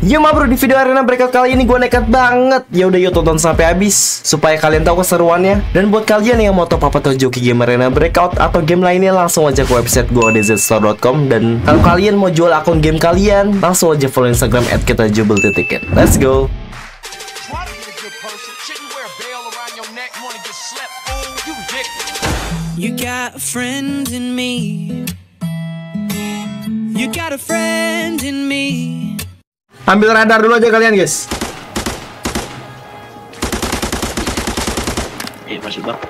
Ya ma bro di video arena breakout kali ini gue nekat banget Ya udah yuk tonton sampai habis Supaya kalian tahu keseruannya Dan buat kalian yang mau top apa atau joki game arena breakout Atau game lainnya langsung aja ke website gue dzstore.com Dan kalau kalian mau jual akun game kalian Langsung aja follow instagram at kita jubel titikin Let's go. You got a friend in me. You got a friend in me. Ambil radar dulu aja kalian guys Iya masuk bang.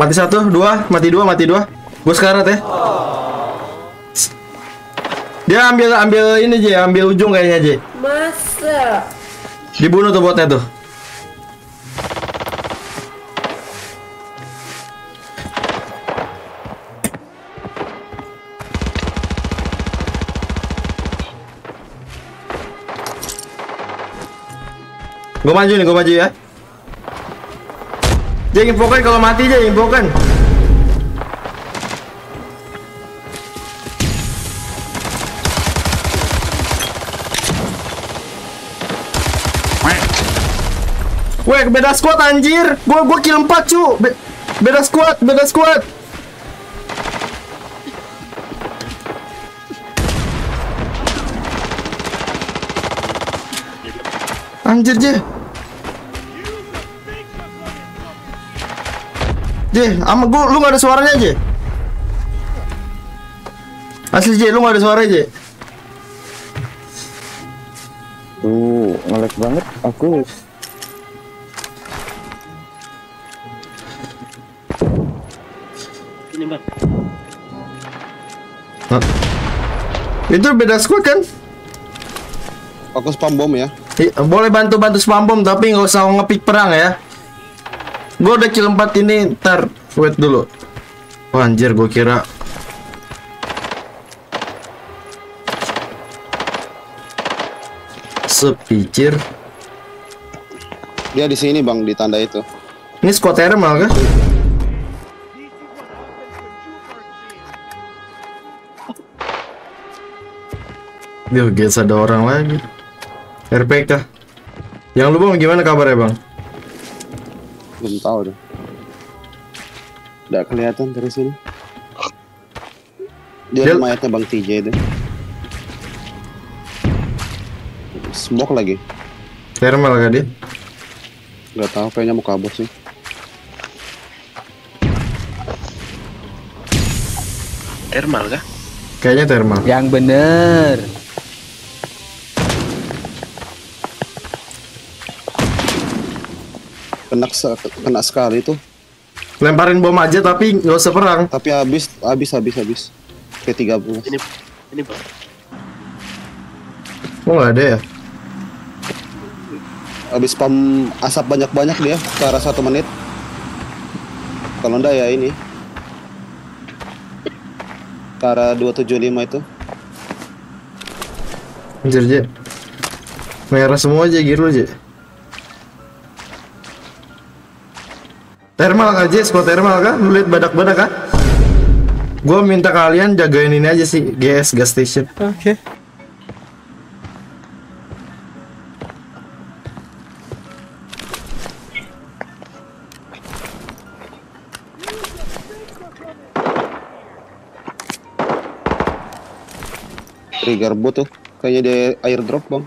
Mati satu, dua, mati dua, mati dua Gue sekarat ya Dia ambil ambil ini aja, ambil ujung kayaknya aja Masa? Dibunuh tuh botnya tuh. Gue maju nih, gue maju ya. Dia infokan kalau mati aja infokan. Weh, beda squad anjir. Gua gua kill 4, cu. Be- beda squad, beda squad. Anjir, Je. Je, ama gua lu gak ada suaranya, Je. Asli, Je, lu gak ada suara, Je. Tuh, ngelek banget aku. Ini bang. Hah? Itu beda squad kan? Aku spam bom ya. I- boleh bantu-bantu spam bom tapi nggak usah ngepick perang ya. Gue udah kill 4 ini, ntar wait dulu. Oh, anjir, gue kira sepicir. Dia di sini bang di tanda itu. Ini squad thermal kah? Yo, guys ada orang lagi. RPK. Yang lu bang gimana kabarnya bang? Belum tahu deh. Udah kelihatan dari sini. Dia ada mayatnya bang TJ itu. Smoke lagi. Thermal kah dia? Gak tahu kayaknya mau kabur sih. Thermal kah? Kayaknya thermal. Yang bener. Kena kena sekali tuh. Lemparin bom aja tapi nggak usah perang. Tapi habis habis habis habis. Ke 30. Ini ini bang. Oh nggak ada ya? Habis spam asap banyak-banyak dia ke arah satu menit. Kalau enggak ya ini. Ke arah 275 itu. Anjir. Merah semua aja gear lu, Je. Thermal kah, Je? Spot thermal kah? Lu liat badak-badak kah? Gua minta kalian jagain ini aja sih, GS gas station. Oke. Trigger boot tuh. Kayaknya dia airdrop bang.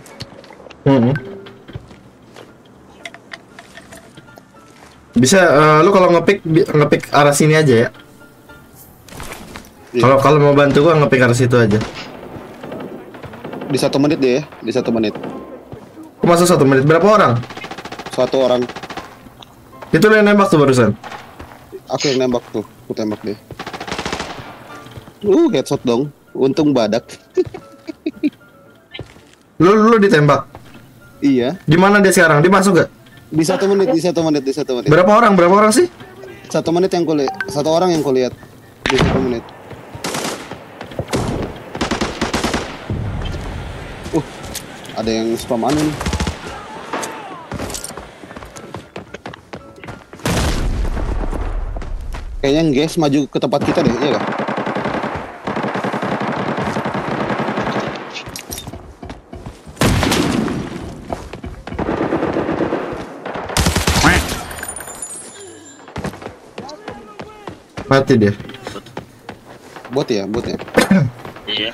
Mhm. Bisa eh, lu kalau ngepick ngepick arah sini aja ya. Iya. Kalau kalau mau bantu gua ngepick arah situ aja. Di satu menit dia ya. Di satu menit. Masuk satu menit berapa orang? Satu orang. Itu lu yang nembak tuh barusan. Aku yang nembak tuh. Aku tembak dia. Uh, headshot dong. Untung badak. Lu lu ditembak. iya. Di mana dia sekarang? Dia masuk gak? Di satu menit, di satu menit, di satu menit. Berapa orang? Berapa orang sih? Satu menit yang kulihat. Satu orang yang kulihat. Di satu menit. Uh, ada yang spam anu nih. Kayaknya guys maju ke tempat kita deh, iya gak? Mati dia. Bot ya, bot ya. Iya.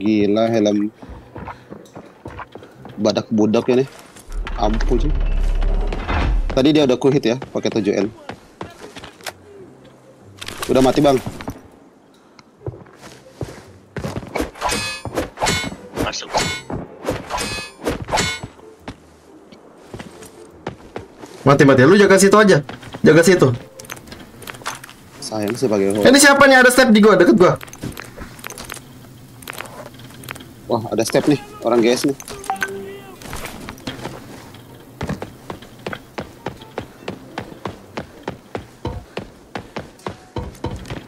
Gila helm badak budak nih. Ampun sih. Tadi dia udah kuhit ya pakai 7N. Udah mati, Bang. Mati mati. Lu jaga situ aja. Jaga situ. Sayang sih pakai Ini siapa nih ada step di gua deket gua. Wah, ada step nih, orang GS nih.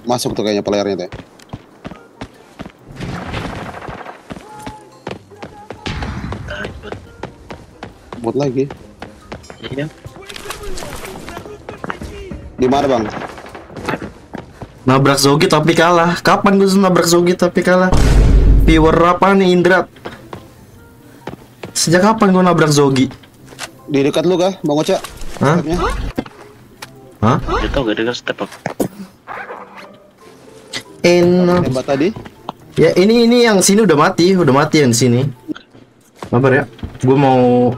Masuk tuh kayaknya playernya tuh. ya. Ah, ikut. Bot lagi. Iya. Di mana, Bang? Nabrak Zogi tapi kalah. Kapan gue nabrak Zogi tapi kalah? Viewer apa nih Indra? Sejak kapan gue nabrak Zogi? Di dekat lu kah, Bang Oca? Hah? Stepnya? Hah? Dia tau gak dengar step up. Enak. Tembak tadi? Ya ini ini yang sini udah mati, udah mati yang sini. Sabar ya. Gue mau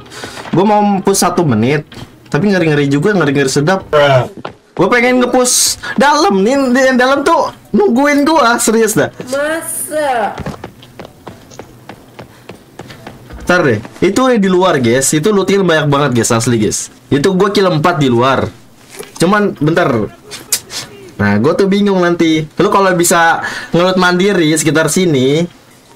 gue mau push satu menit. Tapi ngeri ngeri juga ngeri ngeri sedap. Gue pengen ngepush dalam nih di yang dalam tuh nungguin gua serius dah. Masa? Ntar deh, itu yang di luar guys, itu looting banyak banget guys asli guys. Itu gue kill 4 di luar. Cuman bentar. Nah, gue tuh bingung nanti. Lu kalau bisa ngelut mandiri sekitar sini,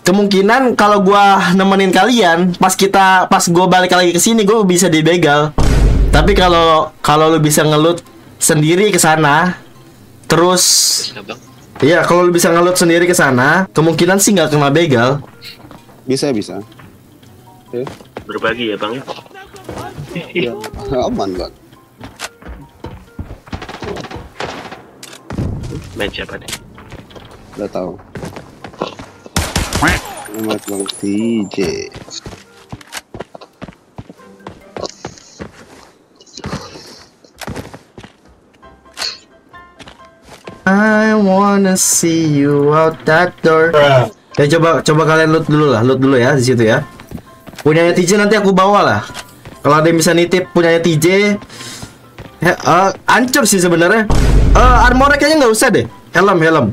kemungkinan kalau gua nemenin kalian, pas kita pas gua balik lagi ke sini, gue bisa dibegal. Tapi kalau kalau lu bisa ngelut sendiri ke sana, terus. Iya, kalau lu bisa ngelut sendiri ke sana, kemungkinan sih nggak kena begal. Bisa, bisa. Oke. Berbagi ya bang ya. Ya, aman, Bang. Main siapa nih? Udah tahu. Amat Bang TJ. Wanna see you out that door. Ya coba coba kalian loot dulu lah, loot dulu ya di situ ya. Punyanya TJ nanti aku bawa lah. Kalau ada yang bisa nitip punyanya TJ, he, eh, ancur sih sebenarnya. Eh, armornya kayaknya nggak usah deh. Helm helm.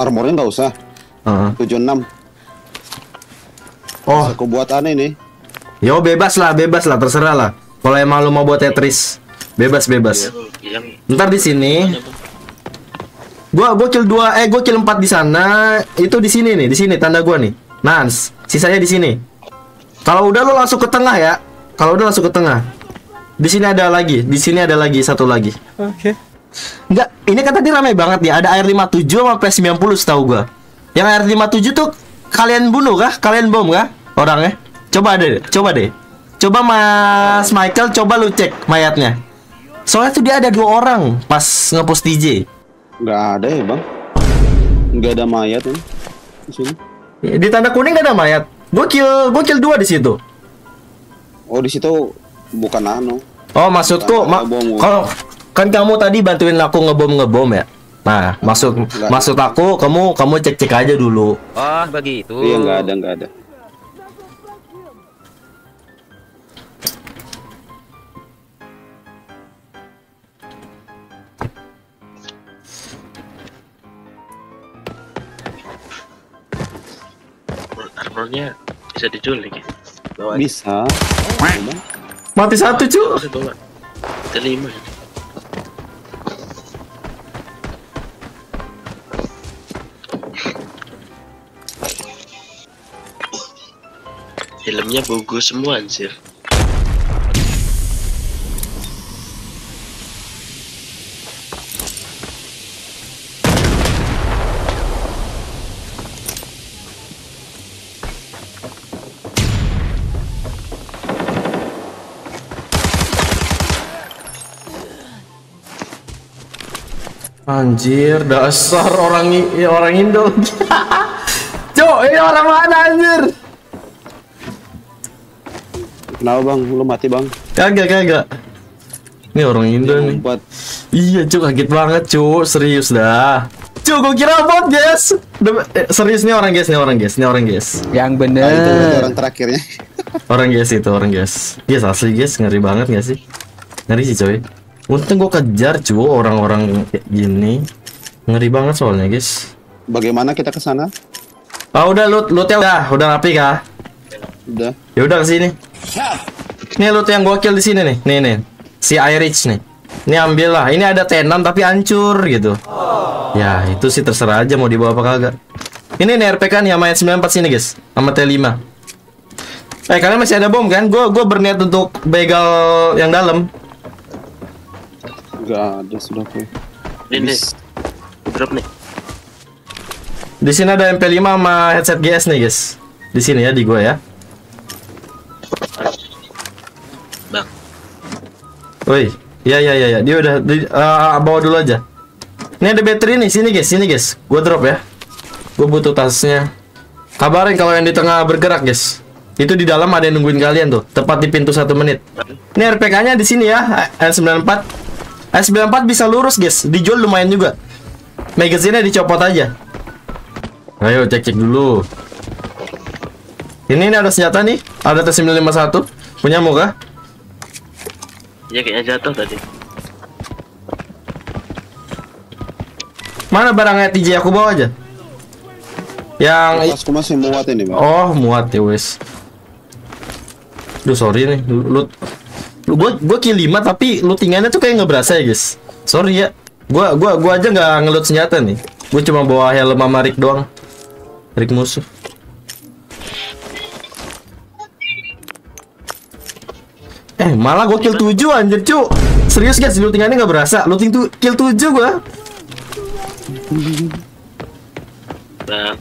Armornya nggak usah. Heeh. 76. Oh, Aku buat aneh nih. yo bebas lah, bebas lah, terserah lah. Kalau emang lu mau buat Tetris, bebas bebas. Iya, Ntar di sini? Gua gua kill 2 eh gua kill 4 di sana. Itu di sini nih, di sini tanda gua nih. Nans, sisanya di sini. Kalau udah lo langsung ke tengah ya. Kalau udah langsung ke tengah. Di sini ada lagi, di sini ada lagi satu lagi. Oke. Enggak, ini kan tadi ramai banget nih. Ada air 57 sama P90 setahu gua. Yang air 57 tuh kalian bunuh kah? Kalian bom kah? Orangnya? Coba deh, coba deh. Coba Mas Michael coba lu cek mayatnya. Soalnya tuh dia ada dua orang pas ngepost DJ. Nggak ada ya, Bang. Nggak ada mayat ini. Di sini. Di tanda kuning gak ada mayat. Gue kill, gue kill dua di situ. Oh, di situ bukan anu. Oh maksudku, ma- kalau kan kamu tadi bantuin aku ngebom ngebom ya. Nah maksud Nggak. maksud aku kamu kamu cek cek aja dulu. Oh, begitu. Iya, nggak ada, nggak ada. Armornya bisa. Bawa aja. Bisa. Bang. Mati satu cu. Kita lima. ya. Filmnya bagus semua anjir. Anjir, dasar orang ya, orang Indo. Cok, ini orang mana anjir? Kenapa bang? Lu mati bang? Kagak, kagak. Ini orang Indo nih. Buat Iya, cuk kaget banget, cuk. Serius dah. Cuk, gua kira bot, guys. Dem- eh, serius nih orang, guys. Nih orang, guys. Nih orang, guys. Yang nah, itu bener. orang terakhirnya. Orang, guys itu orang, guys. Guys asli, guys. Ngeri banget gak sih? Ngeri sih, coy. Untung gua kejar, cuk. Orang-orang kayak gini. Ngeri banget soalnya, guys. Bagaimana kita ke sana? Ah, udah loot, lootnya udah, udah rapi kah? Udah. Ya udah ke sini. Nih loot yang gokil di sini nih. Nih nih. Si Irich nih. Ini ambil lah. Ini ada T6 tapi hancur gitu. Ya, itu sih terserah aja mau dibawa apa kagak. Ini nih RPK nih sama 94 sini, guys. Sama T5. Eh, kalian masih ada bom kan? Gue gua berniat untuk begal yang dalam. Enggak ada sudah gue. Ini nih. Drop nih. Di sini ada MP5 sama headset GS nih, guys. Di sini ya di gua ya. Bang. Woi, ya ya ya ya, dia udah di, eh, bawa dulu aja. Ini ada baterai nih, sini guys, sini guys. Gua drop ya. Gue butuh tasnya. Kabarin kalau yang di tengah bergerak guys. Itu di dalam ada yang nungguin kalian tuh, tepat di pintu satu menit. Ini RPK-nya di sini ya, N94. N94 bisa lurus guys, dijual lumayan juga. Magazine-nya dicopot aja. Ayo cek cek dulu. Ini, ini ada senjata nih, ada T951. Punya kah? Ya kayaknya jatuh tadi. Mana barangnya TJ aku bawa aja. Yang Tasku masih muat ini bang. oh muat ya wes. Duh sorry nih, lu, lu, gua gua kill 5 tapi lootingannya tuh kayak nggak berasa ya guys. Sorry ya. Gua gua gua aja nggak ngelut senjata nih. Gua cuma bawa helm sama rig doang. Rig musuh. Eh malah gua kill 7 anjir cu Serius guys lootingannya nggak berasa Looting tuh kill 7 gua Bang.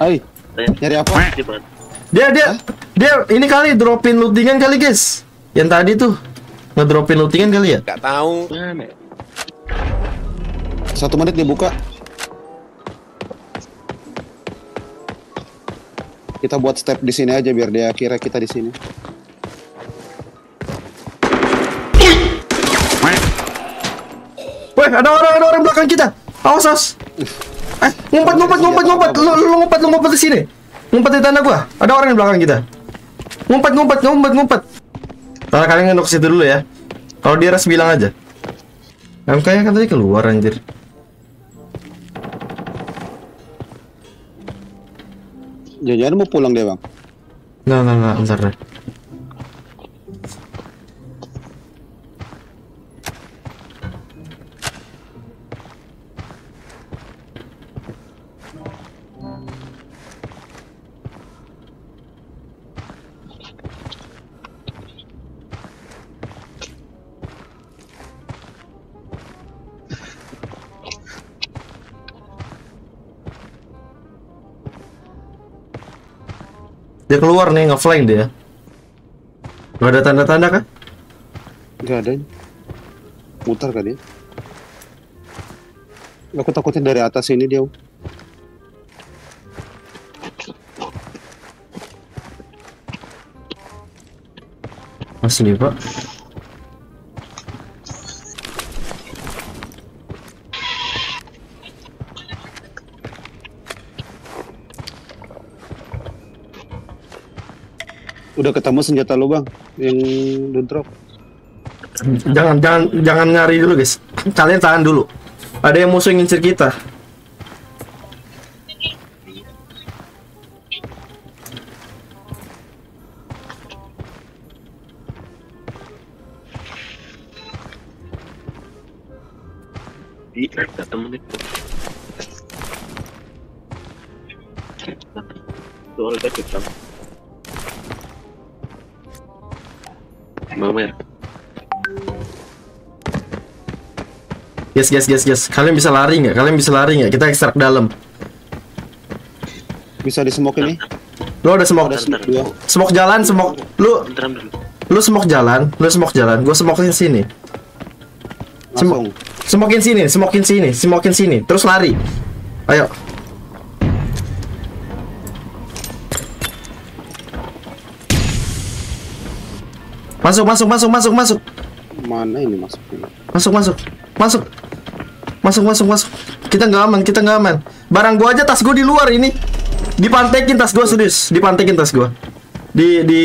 Hai, nyari apa? Dia dia dia ini kali dropin lootingan kali guys. Yang tadi tuh ngedropin lootingan kali ya. Mana? Satu menit dibuka. Kita buat step di sini aja biar dia kira kita di sini. Weh ada orang ada orang belakang kita. Awas awas. Eh ngumpet ngumpet ngumpet ngumpet. Lu lu lu ngumpet lu ngumpet di sini. Ngumpet di tanda gua. Ada orang di belakang kita. Ngumpet ngumpet ngumpet ngumpet. Ntar kalian ngendok situ dulu ya. Kalau dia res bilang aja. MK nya kan tadi keluar anjir. Jangan-jangan mau pulang dia bang. Nggak nggak nggak bentar deh. Dia keluar nih ngeflank dia. Gak ada tanda-tanda kan? Gak ada. Mutar kan dia. Aku takutnya dari atas ini dia. Asli pak. Udah ketemu senjata lu bang, yang lu drop. Jangan jangan jangan nyari dulu guys. Kalian tahan dulu. Ada yang musuh ngincer kita. Di satu menit. Soal backup bang. Bang Mer. Yes yes yes yes. Kalian bisa lari nggak? Kalian bisa lari nggak? Kita ekstrak dalam. Bisa di smoke ini? Lu ada smoke. Ada smoke dua. Smoke jalan, smoke. Lu Bentar lu smoke jalan, lu smoke jalan. Gua smoke ke sini. Langsung. Smokin sini, smokin sini, smokin sini, terus lari. Ayo. Masuk, masuk, masuk, masuk, masuk. Mana ini masuknya? Masuk, masuk. Masuk. Masuk, masuk, masuk. Kita nggak aman, kita nggak aman. Barang gua aja tas gua di luar ini. Dipantekin tas gua serius, dipantekin tas gua. Di di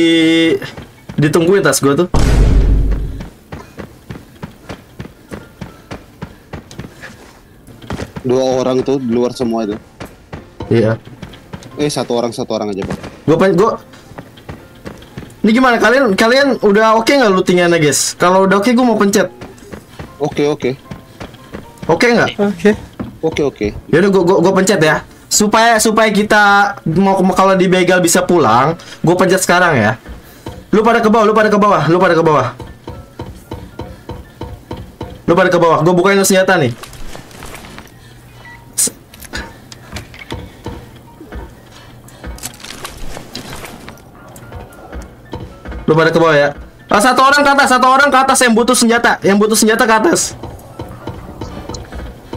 ditungguin tas gua tuh. Dua orang tuh di luar semua itu. Iya. Eh satu orang satu orang aja bang. Gua gua Ini gimana kalian kalian udah oke nggak lootingannya guys? Kalau udah oke gua mau pencet. Oke oke Oke nggak? Oke. oke oke. Yaudah gua, gua, gua pencet ya. Supaya supaya kita mau kalau di begal bisa pulang, gua pencet sekarang ya. Lu pada ke bawah, lu pada ke bawah, lu pada ke bawah. Lu pada ke bawah. Gua bukain lu senjata nih. Lu pada ke bawah ya. Ah, satu orang ke atas, satu orang ke atas yang butuh senjata, yang butuh senjata ke atas.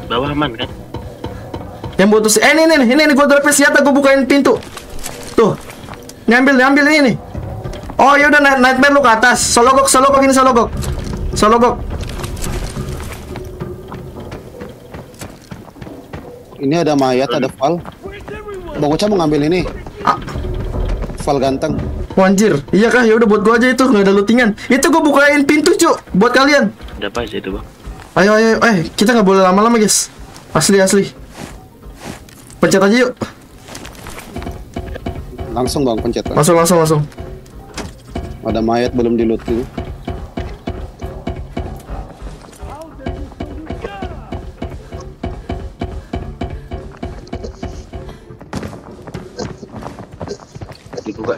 Bawah aman kan? Yang butuh si- eh ini nih ini nih gua dropin senjata gua bukain pintu. Tuh. Ngambil ngambil ini nih. Oh ya udah night nightmare lu ke atas. Sologok sologok ini sologok. Sologok. Ini ada mayat ada fal. Bang Uca mau ngambil ini. Ah. Fal ganteng. Wanjir. Iya kah? Ya udah buat gua aja itu nggak ada lootingan. Itu gua bukain pintu, Cuk, buat kalian. Ada apa sih itu bang? Ayo ayo eh kita nggak boleh lama-lama, guys. Asli asli. Pencet aja yuk. Langsung bang pencet bang. Langsung langsung langsung. Ada mayat belum di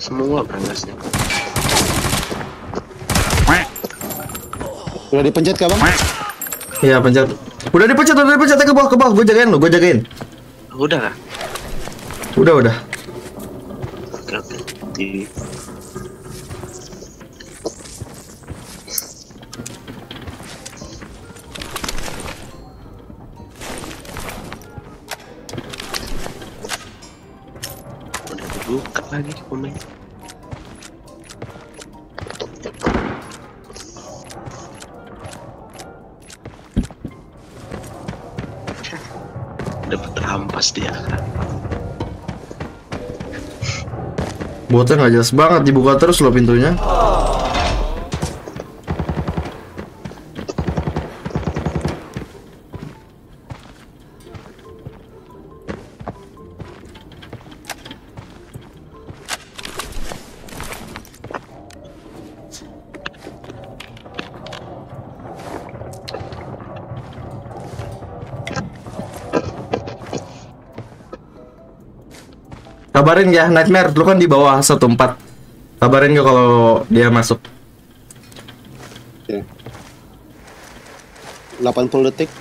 semua brangasnya. Udah dipencet kah bang? Iya, pencet. Udah dipencet, udah dipencet ke bawah, ke bawah. Gua jagain lu, gua jagain. Udah kah? Udah, udah. Oke oke. Di udah dibuka lagi komen. Botnya nggak jelas banget dibuka terus loh pintunya. Kabarin ya Nightmare, lu kan di bawah 14 Kabarin gak kalau dia masuk Ya. 80 detik.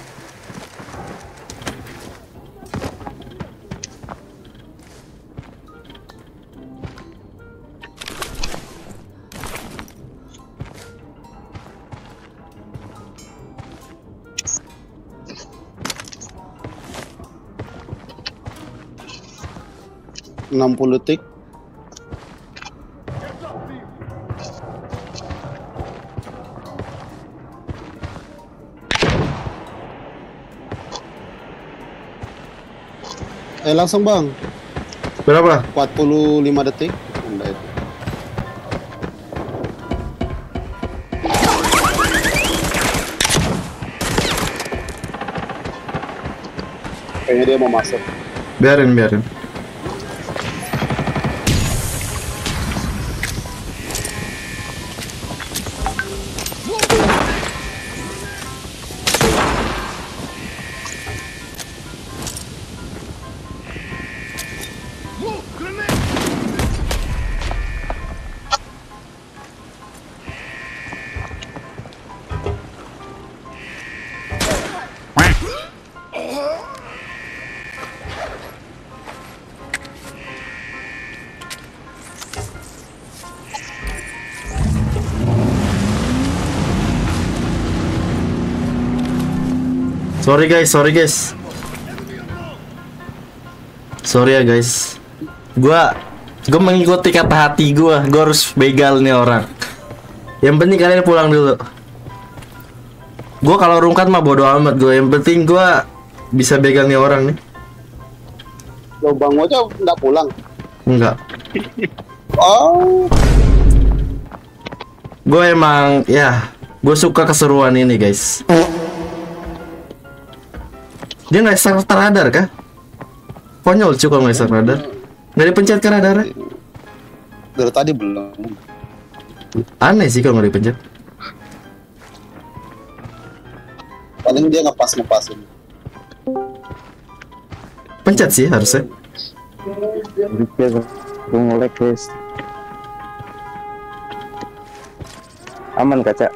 Enam puluh detik. Eh langsung bang, Berapa? 45 detik. Itu. Kayaknya dia mau masuk. Biarin, biarin Sorry guys, sorry guys. Sorry ya guys. Gua gua mengikuti kata hati gua. Gua harus begal nih orang. Yang penting kalian pulang dulu. Gua kalau rungkat mah bodo amat gue. Yang penting gua bisa begal nih orang nih. Lo Bang Mojo nggak pulang. Enggak. Oh, Gue emang ya, gue suka keseruan ini guys. Dia nggak start radar kah? Konyol cuy kalau nggak start radar. Nggak dipencet kan radarnya? dari tadi belum. Aneh sih kalau nggak dipencet. Paling dia ngepas ngepasin. Pencet sih harusnya. Dikit, gue ngolek guys. Aman kaca.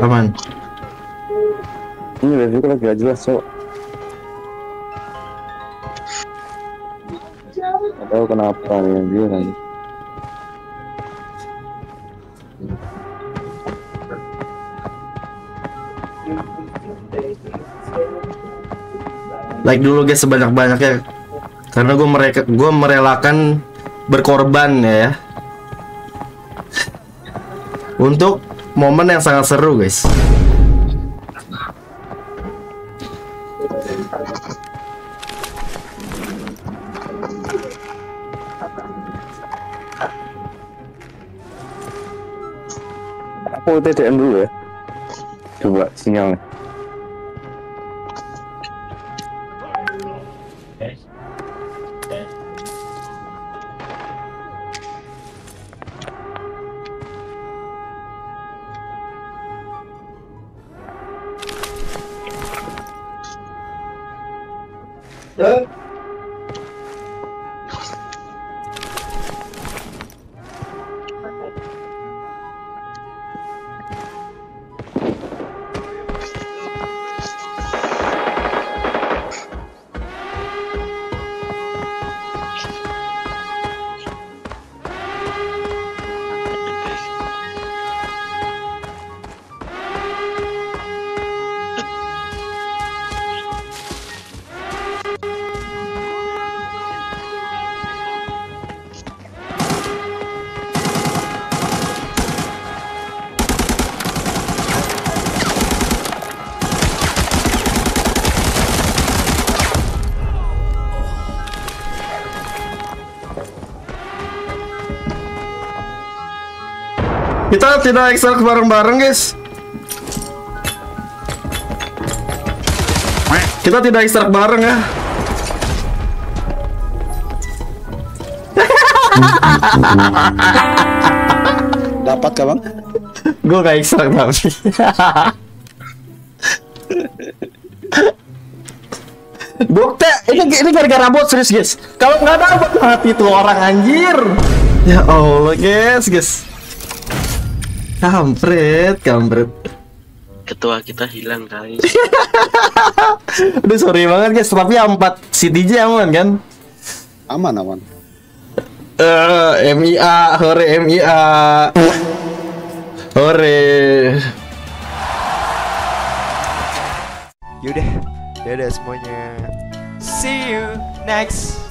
Aman. Ini review lagi gak jelas cok. Gak tahu kenapa yang dia lagi. Like dulu guys sebanyak-banyaknya. Karena gue mereka gue merelakan berkorban ya. Untuk momen yang sangat seru guys. Aku TDM dulu ya. Coba sinyalnya. Kita tidak ekstrak bareng-bareng guys. Kita tidak ekstrak bareng ya. Dapat kah bang? Gue gak ekstrak tapi. Bukti ini ini gara-gara bot serius guys. Kalau nggak dapat mati tuh orang anjir. Ya Allah guys guys. Kampret, kampret. Ketua kita hilang kali. Aduh sorry banget guys, tapi yang 4 CTJ aman kan? Aman aman. Eh, MIA, hore MIA. Hore. Yaudah, dadah semuanya. See you next